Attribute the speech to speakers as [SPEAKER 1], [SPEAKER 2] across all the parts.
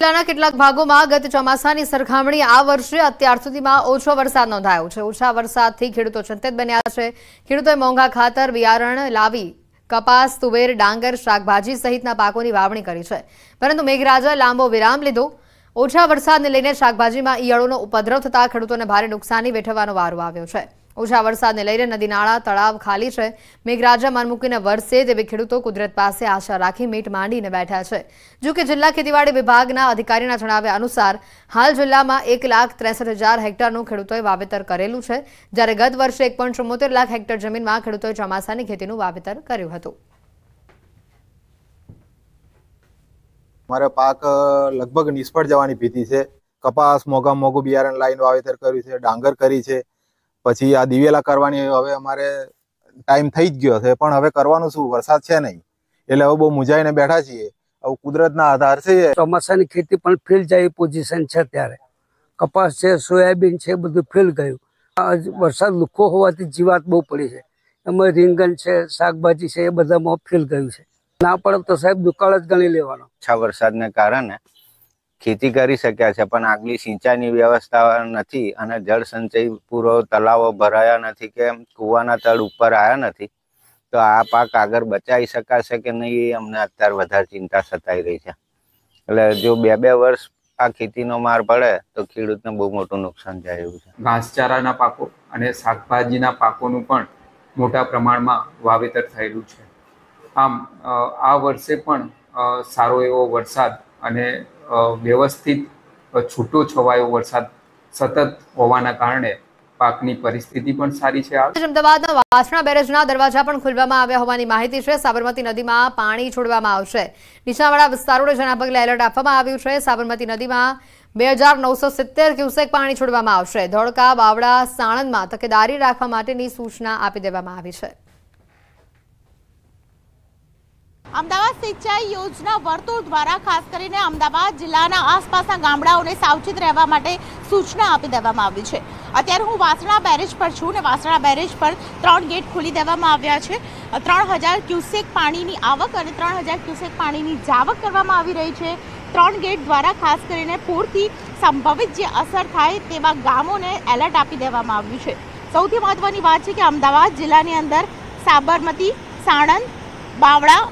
[SPEAKER 1] જિલ્લાના કેટલાક ભાગોમાં ગત ચોમાસાની સરખામણી આ વર્ષે અત્યાર સુધીમાં ઓછો વરસાદ નોંધાયો છે. ઓછા વરસાદથી ખેડૂતો ચિંતિત બન્યા છે. ખેડૂતોએ મોંઘા ખાતર, બિયારણ, લાવી, કપાસ, તુવેર, ડાંગર, શાકભાજી સહિતના પાકોની વાવણી કરી છે. પરંતુ મેઘરાજા લાંબો વિરામ લીધો. ઓછા વરસાદને લઈને શાકભાજીમાં ઈયળોનો ઉપદ્રવ થતા ખેડૂતોને ભારે નુકસાની વેઠવાનો વારો આવ્યો છે. ઓછા વરસાદને લઈને નદી નાળા, તળાવ ખાલી છે. મેઘરાજા મન મૂકીને વરસે તેવી ખેડૂતો કુદરત પાસે આશા રાખી મીટ માંડીને બેઠા છે. જો કે જિલ્લા ખેતીવાડી વિભાગના અધિકારીના જણાવ્યા અનુસાર, હાલ જિલ્લામાં એક લાખ ત્રેસઠ હજાર હેક્ટરનું ખેડૂતોએ વાવેતર કરેલું છે. જ્યારે ગત વર્ષે એક પોઈન્ટ લાખ હેક્ટર જમીનમાં ખેડૂતોએ ચોમાસાની ખેતીનું વાવેતર કર્યું હતું.
[SPEAKER 2] મારા પાક લગભગ નિષ્ફળ જવાની ભીતિ છે. કપાસ મોગા મોગું બિયારણ લાઈન વાવેતર કર્યું છે. ડાંગર કરી છે. પછી આ દિવેલા કરવાની હવે અમારે ટાઈમ થઈ જ ગયો છે પણ હવે કરવાનું શું? વરસાદ છે નહીં. એટલે હવે બહુ મુંજાઈને બેઠા છીએ. હવે કુદરતના આધાર છે.
[SPEAKER 3] ચોમાસાની ખેતી પણ ફેલ જાય પોઝિશન છે ત્યારે કપાસ છે સોયાબીન છે બધું ફેલ ગયું. વરસાદ લુખો હોવાથી જીવાત બહુ પડી છે. એમાં રીંગણ છે શાકભાજી છે એ બધામાં ફેલ ગયું છે. ના પડે તો સાહેબ દુકાળ જ ગણી લેવાનો.
[SPEAKER 4] ઓછા વરસાદને કારણે ખેતી કરી શક્યા છે, પણ આગલી સિંચાઈની વ્યવસ્થા નથી અને જળ સંચય પૂરો તલાવો ભરાયા નથી કે કૂવાના તળ ઉપર આવ્યા નથી, તો આ પાક આગળ બચાવી શકાશે કે નહીં એ અમને અત્યારે વધારે ચિંતા સતાઈ રહી છે. એટલે જો બે બે વર્ષ આ ખેતીનો માર પડે, તો ખેડૂતને બહુ મોટું નુકસાન જાય એવું છે.
[SPEAKER 5] ઘાસચારાના પાકો અને શાકભાજીના પાકોનું પણ મોટા પ્રમાણમાં વાવેતર થયેલું છે. આમ આ વર્ષે પણ સારો એવો વરસાદ અને વ્યવસ્થિત છૂટો છવાયો વરસાદ સતત હોવાના કારણે પાકની પરિસ્થિતિ પણ સારી છે
[SPEAKER 1] અમદાવાદના વાસણા બેરેજના દરવાજા પણ ખોલવામાં આવ્યા હોવાની માહિતી છે. સાબરમતી નદીમાં પાણી છોડવામાં આવશે. નીચાણવાળા વિસ્તારોને જેના પગલે એલર્ટ આપવામાં આવ્યું છે. સાબરમતી નદીમાં બે હજાર નવસો સિત્તેર ક્યુસેક પાણી છોડવામાં આવશે. ધોળકા બાવડા સાણંદમાં તકેદારી રાખવા માટેની સૂચના આપી દેવામાં આવી છે.
[SPEAKER 6] અમદાવાદ સિંચાઈ યોજના વર્તુળ દ્વારા ખાસ કરીને અમદાવાદ જિલ્લાના આસપાસના ગામડાઓને સાવચેત રહેવા માટે સૂચના આપી દેવામાં આવી છે. અત્યારે હું વાસણા બેરેજ પર છું ને વાસણા બેરેજ પર ત્રણ ગેટ ખોલી દેવામાં આવ્યા છે. ત્રણ હજાર ક્યુસેક પાણીની આવક અને ત્રણ હજાર ક્યુસેક પાણીની જાવક કરવામાં આવી રહી છે. ત્રણ ગેટ દ્વારા ખાસ કરીને પૂરથી સંભવિત જે અસર થાય તેવા ગામોને એલર્ટ આપી દેવામાં આવ્યું છે. સૌથી મહત્વની વાત છે કે અમદાવાદ જિલ્લાની અંદર સાબરમતી, સાણંદ, બાવળા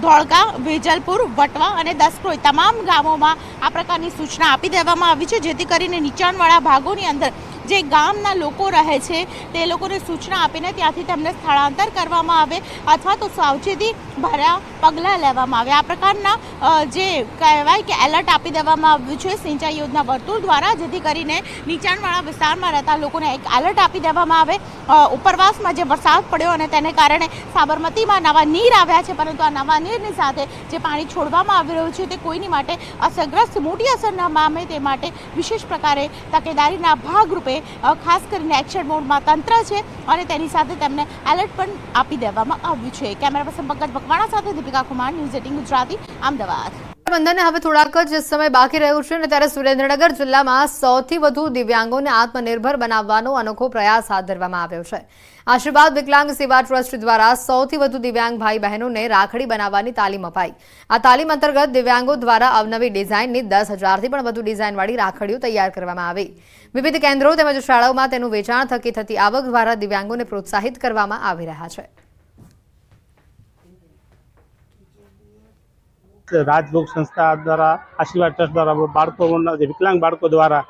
[SPEAKER 6] ધોળકા વેજલપુર, વટવા અને દસક્રોઈ તમામ ગામોમાં આ પ્રકારની સૂચના આપી દેવામાં આવી છે, જેથી કરીને નીચાણવાળા ભાગોની અંદર જે ગામના લોકો રહે છે, તે લોકોને સૂચના આપીને ત્યાંથી તેમને સ્થળાંતર કરવામાં આવે અથવા તો સાવચેતી ભર્યા પગલાં લેવામાં આવે. આ પ્રકારના જે કહેવાય કે એલર્ટ આપી દેવામાં આવ્યું છે સિંચાઈ યોજના વર્તુળ દ્વારા, જેથી કરીને નીચાણવાળા વિસ્તારમાં રહેતા લોકોને એક એલર્ટ આપી દેવામાં આવે. ઉપરવાસમાં જે વરસાદ પડ્યો અને તેને કારણે સાબરમતીમાં નવા નીર આવ્યા છે, પરંતુ આ નવા નીરની સાથે જે પાણી છોડવામાં આવી રહ્યું છે, તે કોઈની માટે અસરગ્રસ્ત, મોટી અસર ન પામે તે માટે વિશેષ પ્રકારે તકેદારીના ભાગરૂપે અ, ખાસ કરીને એક્શન મોડમાં તંત્ર છે અને તેની સાથે તેમને એલર્ટ પણ આપી દેવામાં આવ્યું છે. કેમેરા પર્સન પંકજ બકવાણા સાથે દીપિકા કુમાર ન્યૂઝ એટીન ગુજરાતી અમદાવાદ.
[SPEAKER 1] બંધનને હવે થોડાક જ સમય બાકી રહ્યું છે અને ત્યારે સુરેન્દ્રનગર જિલ્લામાં સૌથી વધુ દિવ્યાંગોને આત્મનિર્ભર બનાવવાનો અનોખો પ્રયાસ હાથ ધરવામાં આવ્યો છે. આશીર્વાદ વિકલાંગ સેવા ટ્રસ્ટ દ્વારા સૌથી વધુ દિવ્યાંગ ભાઈ બહેનોને રાખડી બનાવવાની તાલીમ અપાઈ. આ તાલીમ અંતર્ગત દિવ્યાંગો દ્વારા અવનવી ડિઝાઇનની દસ હજારથી પણ વધુ ડિઝાઇનવાળી રાખડીઓ તૈયાર કરવામાં આવી. વિવિધ કેન્દ્રો તેમજ શાળાઓમાં તેનું વેચાણ થકી થતી આવક દ્વારા દિવ્યાંગોને પ્રોત્સાહિત કરવામાં આવી રહ્યા છે.
[SPEAKER 7] રાજભોગ સંસ્થા દ્વારા, આશીર્વાદ ટ્રસ્ટ દ્વારા બાળકોના જે વિકલાંગ બાળકો દ્વારા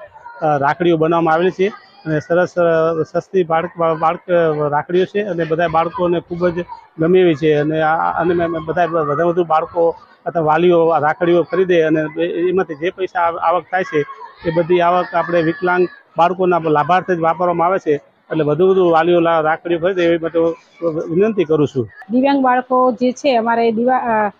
[SPEAKER 7] રાખડીઓ બનાવવામાં આવેલી છે. અને સરસ સસ્તી બાળક બાળક રાખડીઓ છે અને બધા બાળકોને ખૂબ જ ગમે એવી છે. અને અને બધા વધુ વધુ બાળકો અથવા વાલીઓ રાખડીઓ ખરીદે અને એમાંથી જે પૈસા આવક થાય છે, એ બધી આવક આપણે વિકલાંગ બાળકોના લાભાર્થે જ વાપરવામાં આવે છે. એટલે વધુ વધુ વાલીઓ રાખડીઓ ખરીદે એવી માટે વિનંતી કરું છું.
[SPEAKER 8] દિવ્યાંગ બાળકો જે છે, અમારે દિવા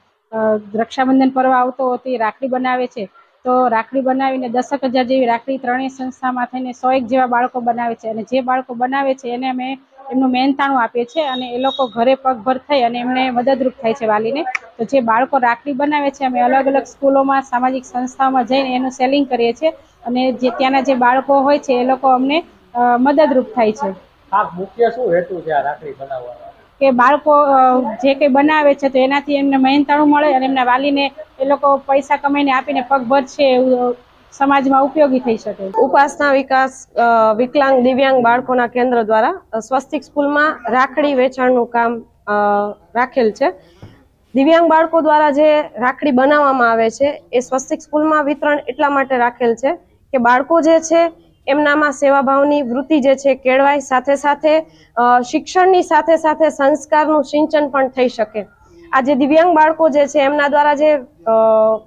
[SPEAKER 8] રક્ષાબંધન પર્વ આવતો તે રાખડી બનાવે છે. તો રાખડી બનાવીને દસક હજાર જેવી રાખડી ત્રણેય સંસ્થામાં થઈને સો એક જેવા બાળકો બનાવે છે. અને જે બાળકો બનાવે છે, એને અમે એમનું મહેનતાણું આપીએ છીએ અને એ લોકો ઘરે પગભર થઈ અને એમને મદદરૂપ થાય છે વાલીને. તો જે બાળકો રાખડી બનાવે છે, અમે અલગ અલગ સ્કૂલોમાં, સામાજિક સંસ્થાઓમાં જઈને એનું સેલિંગ કરીએ છીએ અને જે ત્યાંના જે બાળકો હોય છે, એ લોકો અમને મદદરૂપ થાય છે.
[SPEAKER 9] મુખ્ય શું હેતુ છે આ રાખડી બનાવવાનો?
[SPEAKER 8] કે બાળકો જે કંઈ બનાવે છે તો એનાથી એમને મહેનતાણું મળે અને એમના વાલીને એ લોકો પૈસા કમાઈને આપીને પગભર છે એવું સમાજમાં ઉપયોગી થઈ શકે.
[SPEAKER 9] ઉપાસના વિકાસ વિકલાંગ દિવ્યાંગ બાળકોના કેન્દ્ર દ્વારા સ્વસ્તિક સ્કૂલમાં રાખડી વેચાણનું કામ રાખેલ છે. દિવ્યાંગ બાળકો દ્વારા જે રાખડી બનાવવામાં આવે છે, એ સ્વસ્તિક સ્કૂલમાં વિતરણ એટલા માટે રાખેલ છે કે બાળકો જે છે એમનામાં સેવાભાવની વૃત્તિ જે છે, કેળવાય સાથે સાથે શિક્ષણની સાથે સાથે સંસ્કારનું સિંચન પણ થઈ શકે. આ જે દિવ્યાંગ બાળકો જે છે, એમના દ્વારા જે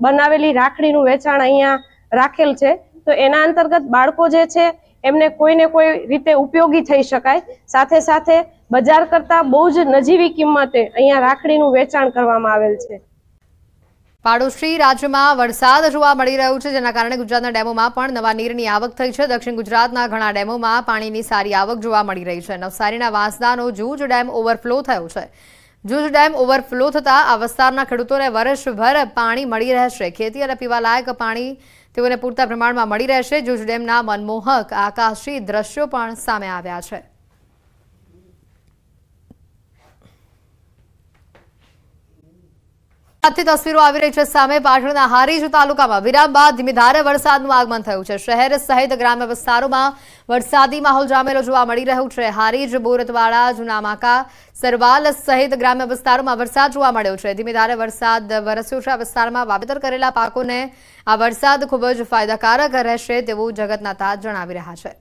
[SPEAKER 9] બનાવેલી રાખડીનું વેચાણ અહીંયા રાખેલ છે, તો એના અંતર્ગત બાળકો જે છે, એમને કોઈને કોઈ રીતે ઉપયોગી થઈ શકાય. સાથે સાથે બજાર કરતા બહુ જ નજીવી કિંમતે અહીંયા રાખડીનું વેચાણ કરવામાં આવેલ છે.
[SPEAKER 1] પાડોશી રાજ્યમાં વરસાદ જોવા મળી રહ્યો છે, જેના કારણે ગુજરાતના ડેમોમાં પણ નવા નીરની આવક થઈ છે. દક્ષિણ ગુજરાતના ઘણા ડેમોમાં પાણીની સારી આવક જોવા મળી રહી છે. નવસારીના વાંસદાનો જૂજ ડેમ ઓવરફ્લો થયો છે. જૂજ ડેમ ઓવરફ્લો થતાં આ વિસ્તારના ખેડૂતોને વર્ષભર પાણી મળી રહેશે. ખેતી અને પીવાલાયક પાણી તેઓને પૂરતા પ્રમાણમાં મળી રહેશે. જૂજ ડેમના મનમોહક આકાશી દ્રશ્યો પણ સામે આવ્યા છે. આજથી તસવીરો આવી રહી છે સામે પાટણના હારીજ તાલુકામાં. વિરામ બાદ ધીમીધારે વરસાદનું આગમન થયું છે. શહેર સહિત ગ્રામ્ય વિસ્તારોમાં વરસાદી માહોલ જામેલો જોવા મળી રહ્યું છે. હારીજ, બોરતવાડા, જુનામાકા, સરવાલ સહિત ગ્રામ્ય વિસ્તારોમાં વરસાદ જોવા મળ્યો છે. ધીમી ધારે વરસાદ વરસ્યો છે. આ વિસ્તારમાં વાવેતર કરેલા પાકોને આ વરસાદ ખૂબ જ ફાયદાકારક રહેશે તેવું જગતના તાજ જણાવી રહ્યા છે.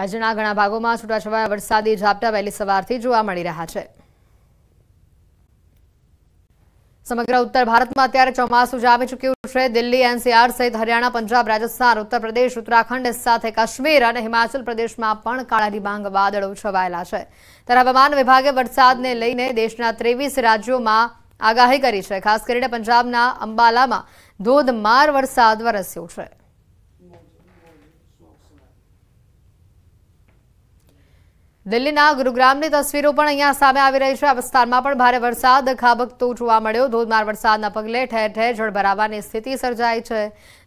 [SPEAKER 1] રાજ્યના ઘણા ભાગોમાં છૂટાછવાયા વરસાદી ઝાપટા વહેલી સવારથી જોવા મળી રહ્યા છે. સમગ્ર ઉત્તર ભારતમાં અત્યારે ચોમાસું જામી ચૂક્યું છે. દિલ્હી, એનસીઆર સહિત હરિયાણા, પંજાબ, રાજસ્થાન, ઉત્તર પ્રદેશ, ઉત્તરાખંડ સાથે કાશ્મીર અને હિમાચલ પ્રદેશમાં પણ કાળા ડિબાંગ વાદળો છવાયેલા છે. ત્યારે હવામાન વિભાગે વરસાદને લઈને દેશના ત્રેવીસ રાજ્યોમાં આગાહી કરી છે. ખાસ કરીને પંજાબના અંબાલામાં ધોધમાર વરસાદ વરસ્યો છે. દિલ્હીના ગુરુગ્રામની તસવીરો પણ અહીંયા સામે આવી રહી છે. આ વિસ્તારમાં પણ ભારે વરસાદ, ખાબકતો જોવા મળ્યો. ધોધમાર વરસાદના પગલે ઠેર ઠેર જળભરાવાની સ્થિતિ સર્જાઈ છે.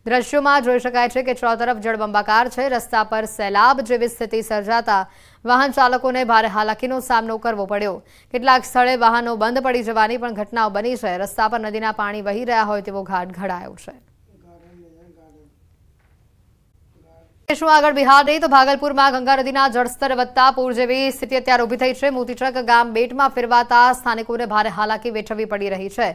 [SPEAKER 1] દ્રશ્યોમાં જોઈ શકાય છે કે ચોતરફ જળબંબાકાર છે. રસ્તા પર સૈલાબ જેવી સ્થિતિ સર્જાતા વાહન ચાલકોને ભારે હાલાકીનો સામનો કરવો પડ્યો. કેટલાક સ્થળે વાહનો બંધ પડી જવાની પણ ઘટનાઓ બની છે. રસ્તા પર નદીના પાણી વહી રહ્યા હોય તેવો ઘાટ ઘડાયો છે. શું આગળ નહીં તો ભાગલપુરમાં ગંગા નદીના જળસ્તર વધતા પૂર જેવી સ્થિતિ અત્યારે ઊભી થઈ છે. મોતીચક ગામ બેટમાં ફેરવાતા સ્થાનિકોને ભારે હાલાકી વેઠવવી પડી રહી છે.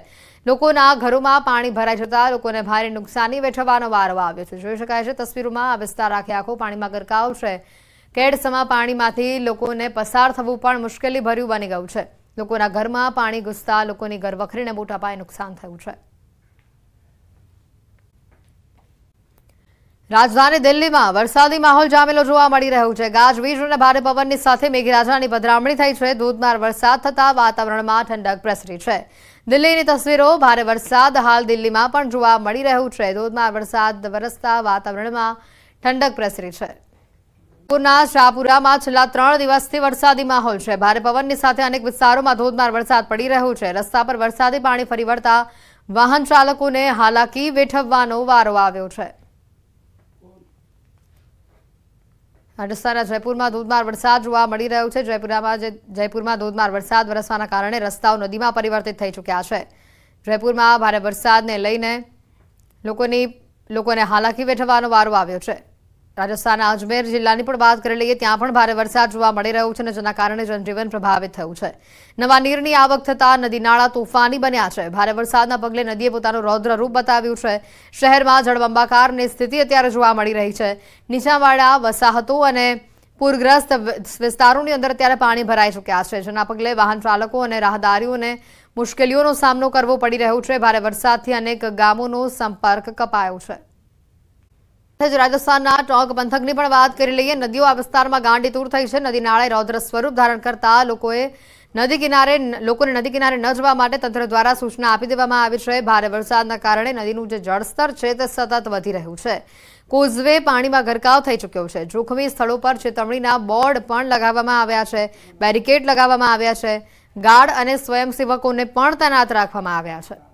[SPEAKER 1] લોકોના ઘરોમાં પાણી ભરાઈ જતા લોકોને ભારે નુકસાની વેઠવવાનો વારો આવ્યો છે. જોઈ શકાય છે, તસવીરોમાં આ વિસ્તાર આખે આખો પાણીમાં ગરકાવ છે. કેડસમાં પાણીમાંથી લોકોને પસાર થવું પણ મુશ્કેલી ભર્યું બની ગયું છે. લોકોના ઘરમાં પાણી ઘૂસતા લોકોની ઘર વખરીને મોટા પાયે નુકસાન થયું છે. રાજધાની દિલ્હીમાં વરસાદી માહોલ જામેલો જોવા મળી રહ્યો છે. ગાજવીજ અને ભારે પવનની સાથે મેઘરાજાની પધરામણી થઈ છે. ધોધમાર વરસાદ થતાં વાતાવરણમાં ઠંડક પ્રસરી છે. દિલ્હીની તસવીરો, ભારે વરસાદ હાલ દિલ્હીમાં પણ જોવા મળી રહ્યું છે. ધોધમાર વરસાદ વરસતા વાતાવરણમાં ઠંડક પ્રસરી છે. નાગપુરના શાહપુરામાં છેલ્લા ત્રણ દિવસથી વરસાદી માહોલ છે. ભારે પવનની સાથે અનેક વિસ્તારોમાં ધોધમાર વરસાદ પડી રહ્યો છે. રસ્તા પર વરસાદી પાણી ફરી વળતા વાહન ચાલકોને હાલાકી વેઠવવાનો વારો આવ્યો છે. રાજસ્થાનના જયપુરમાં ધોધમાર વરસાદ જોવા મળી રહ્યો છે. જયપુરમાં જયપુરમાં ધોધમાર વરસાદ વરસવાના કારણે રસ્તાઓ નદીમાં પરિવર્તિત થઈ ચૂક્યા છે. જયપુરમાં ભારે વરસાદને લઈને લોકોની લોકોને હાલાકી વેઠવાનો વારો આવ્યો છે. રાજસ્થાનના અજમેર જિલ્લાની પણ વાત કરી લઈએ, ત્યાં પણ ભારે વરસાદ જોવા મળી રહ્યો છે અને જેના કારણે જનજીવન પ્રભાવિત થયું છે. નવા નીરની આવક થતાં નદી નાળા તોફાની બન્યા છે. ભારે વરસાદના પગલે નદીએ પોતાનું રૌદ્ર રૂપ બતાવ્યું છે. શહેરમાં જળબંબાકારની સ્થિતિ અત્યારે જોવા મળી રહી છે. નીચાવાળા વસાહતો અને પૂરગ્રસ્ત વિસ્તારોની અંદર અત્યારે પાણી ભરાઈ ચૂક્યા છે, જેના પગલે વાહન ચાલકો અને રાહદારીઓને મુશ્કેલીઓનો સામનો કરવો પડી રહ્યો છે. ભારે વરસાદથી અનેક ગામોનો સંપર્ક કપાયો છે. રાજસ્થાનના ટોંક પંથકની પણ વાત કરી લઈએ. નદીઓ આ વિસ્તારમાં ગાંડીતૂર થઈ છે. નદી નાળે રૌદ્ર સ્વરૂપ ધારણ કરતા લોકોએ નદી કિનારે લોકોને નદી કિનારે ન જવા માટે તંત્ર દ્વારા સૂચના આપી દેવામાં આવી છે. ભારે વરસાદના કારણે નદીનું જે જળસ્તર છે તે સતત વધી રહ્યું છે. કોઝવે પાણીમાં ગરકાવ થઈ ચૂક્યો છે. જોખમી સ્થળો પર ચેતવણીના બોર્ડ પણ લગાવવામાં આવ્યા છે. બેરિકેડ લગાવવામાં આવ્યા છે. ગાર્ડ અને સ્વયંસેવકોને પણ તૈનાત રાખવામાં આવ્યા છે.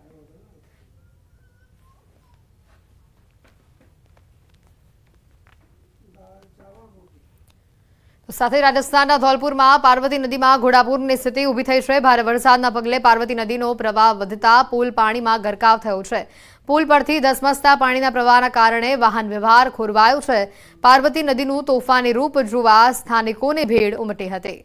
[SPEAKER 1] સાથે રાજસ્થાનના ધોલપુરમાં પાર્વતી નદીમાં ઘોડાપુરની સ્થિતિ ઊભી થઈ છે. ભારે વરસાદના પગલે પાર્વતી નદીનો પ્રવાહ વધતા પુલ પાણીમાં ગરકાવ થયો છે. પુલ પરથી ધસમસતા પાણીના પ્રવાહના કારણે વાહન વ્યવહાર ખોરવાયો છે. પાર્વતી નદીનું તોફાની રૂપ જોવા સ્થાનિકોની ભીડ ઉમટી હતી.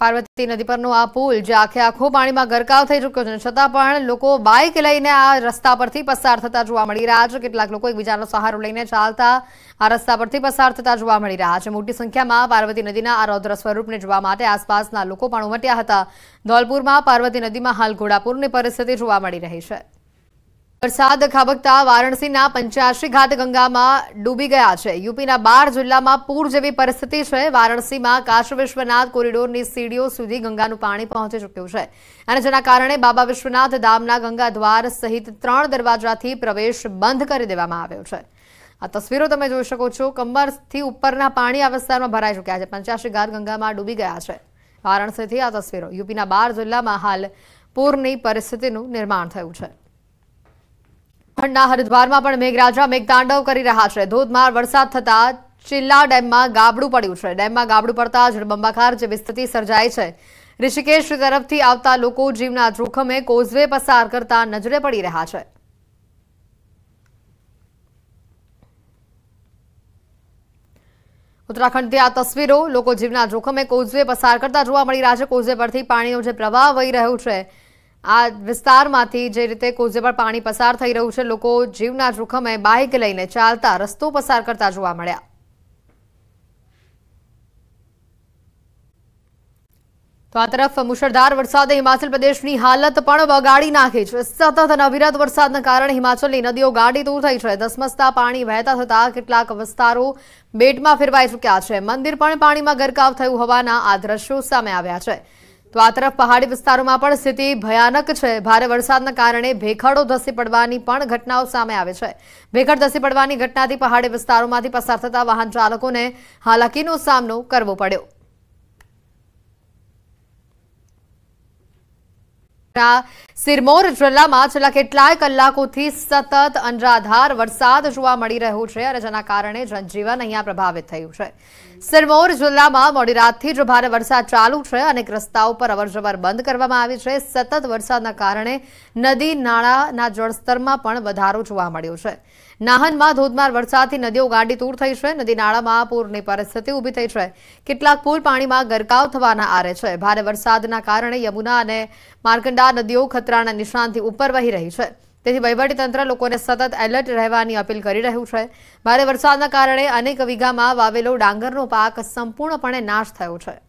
[SPEAKER 1] પાર્વતી નદી પરનો આ પુલ, જે આખે આખો પાણીમાં ગરકાવ થઈ ચૂક્યો છે. છતાં પણ લોકો બાઇક લઈને આ રસ્તા પરથી પસાર થતા જોવા મળી રહ્યા છે. કેટલાક લોકો એકબીજાનો સહારો લઈને ચાલતા આ રસ્તા પરથી પસાર થતા જોવા મળી રહ્યા છે. મોટી સંખ્યામાં પાર્વતી નદીના આ રૌદ્ર સ્વરૂપને જોવા માટે આસપાસના લોકો પણ ઉમટ્યા હતા. ધોલપુરમાં પાર્વતી નદીમાં હાલ ઘોડાપુરની પરિસ્થિતિ જોવા મળી રહી છે. વરસાદ ખાબકતા વારાણસીના પંચ્યાસી ઘાટ ગંગામાં ડૂબી ગયા છે. યુપીના બાર જિલ્લામાં પૂર જેવી પરિસ્થિતિ છે. વારાણસીમાં કાશી વિશ્વનાથ કોરિડોરની સીડીઓ સુધી ગંગાનું પાણી પહોંચી ચૂક્યું છે. અને જેના કારણે બાબા વિશ્વનાથ ધામના ગંગા દ્વાર સહિત ત્રણ દરવાજાથી પ્રવેશ બંધ કરી દેવામાં આવ્યો છે. આ તસવીરો તમે જોઈ શકો છો. કમરથી ઉપરના પાણી આ વિસ્તારમાં ભરાઈ ચૂક્યા છે. પંચ્યાસી ઘાટ ગંગામાં ડૂબી ગયા છે. વારાણસીથી આ તસવીરો. યુપીના બાર જિલ્લામાં હાલ પૂરની પરિસ્થિતિનું નિર્માણ થયું છે. ઉત્તરાખંડના હરિદ્વારમાં પણ મેઘરાજા મેઘતાંડવ કરી રહ્યા છે. ધોધમાર વરસાદ થતા ચિલ્લા ડેમમાં ગાબડું પડ્યું છે. ડેમમાં ગાબડું પડતા જળબંબાકાર જેવી સ્થિતિ સર્જાઈ છે. ઋષિકેશ તરફથી આવતા લોકો જીવના જોખમે કોઝવે પસાર કરતા નજરે પડી રહ્યા છે. ઉત્તરાખંડથી આ તસવીરો લોકો જીવના જોખમે કોઝવે પસાર કરતા જોવા મળી રહ્યા છે. કોઝવે પરથી પાણીનો જે પ્રવાહ વહી રહ્યો છે આ વિસ્તારમાંથી જે રીતે પર પાણી પસાર થઈ રહ્યું છે, લોકો જીવના જોખમે બાઇક લઈને ચાલતા રસ્તો પસાર કરતા જોવા મળ્યા. તો આ તરફ મુશળધાર વરસાદે હિમાચલ પ્રદેશની હાલત પણ બગાડી નાખી છે. સતત અવિરત વરસાદના કારણે હિમાચલની નદીઓ ગાડી દૂર થઈ છે. ધસમસતા પાણી વહેતા થતા કેટલાક વિસ્તારો બેટમાં ફેરવાઈ ચૂક્યા છે. મંદિર પણ પાણીમાં ગરકાવ થયું હોવાના આ દ્રશ્યો સામે આવ્યા છે. તો આ તરફ પહાડી વિસ્તારોમાં પણ સ્થિતિ ભયાનક છે. ભારે વરસાદના કારણે ભેખડો ધસી પડવાની પણ ઘટનાઓ સામે આવે છે. ભેખડ ધસી પડવાની ઘટનાથી પહાડી વિસ્તારોમાંથી પસાર થતા વાહન ચાલકોને હાલાકીનો સામનો કરવો પડ્યો. સિરમોર જિલ્લામાં છેલ્લા કેટલાય કલાકોથી સતત અનરાધાર વરસાદ જોવા મળી રહ્યો છે અને જેના કારણે જનજીવન અહીંયા પ્રભાવિત થયું છે. સિરમોર જિલ્લામાં મોડી રાતથી જ ભારે વરસાદ ચાલુ છે અનેક રસ્તાઓ પર અવરજવર બંધ કરવામાં આવી છે. સતત વરસાદના કારણે નદી, નાળાના જળસ્તરમાં પણ વધારો જોવા મળ્યો છે. નાહનમાં ધોધમાર વરસાદથી નદીઓ ગાડી તૂર થઈ છે. નદી નાળામાં પૂરની પરિસ્થિતિ ઊભી થઈ છે. કેટલાક પુલ પાણીમાં ગરકાવ થવાના આરે છે. ભારે વરસાદના કારણે યમુના અને માર્કંડા નદીઓ ખતરાના નિશાનથી ઉપર વહી રહી છે. તેથી વહીવટીતંત્ર લોકોને સતત એલર્ટ રહેવાની અપીલ કરી રહ્યું છે. ભારે વરસાદના કારણે અનેક વીઘામાં વાવેલો ડાંગરનો પાક સંપૂર્ણપણે નાશ થયો છે.